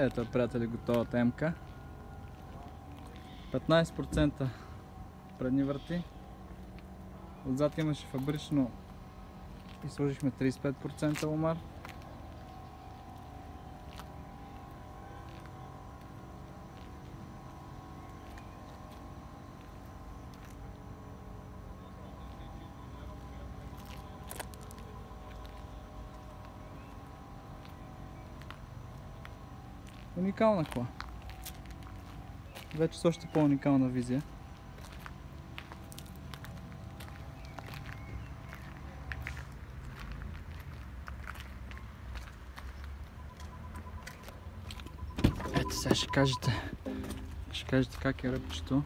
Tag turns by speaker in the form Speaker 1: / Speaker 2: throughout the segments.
Speaker 1: Ето приятели, готовата МК. 15% предни врати. Отзад имаше фабрично и сложихме 35% омар. Уникална кола. Вече с още по-уникална визия. Ето сега ще кажете, ще кажете как е ръбчето.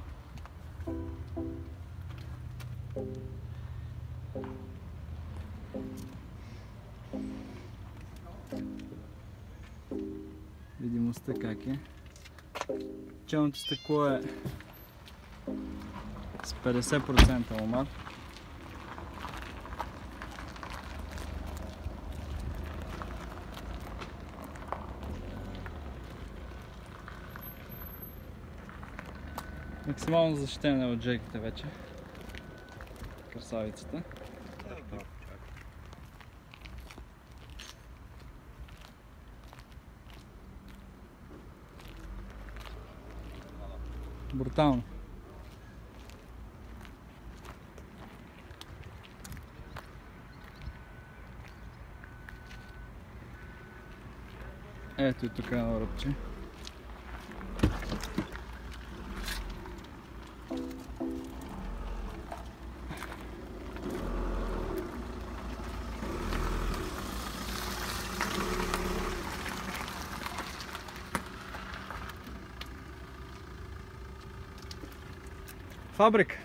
Speaker 1: Видимостта как е. Челното стъкло е с 50% омар. Максимално защитена е от джеките вече. Красавицата. Брутално. Ето и тук едно ръбче. فابريك.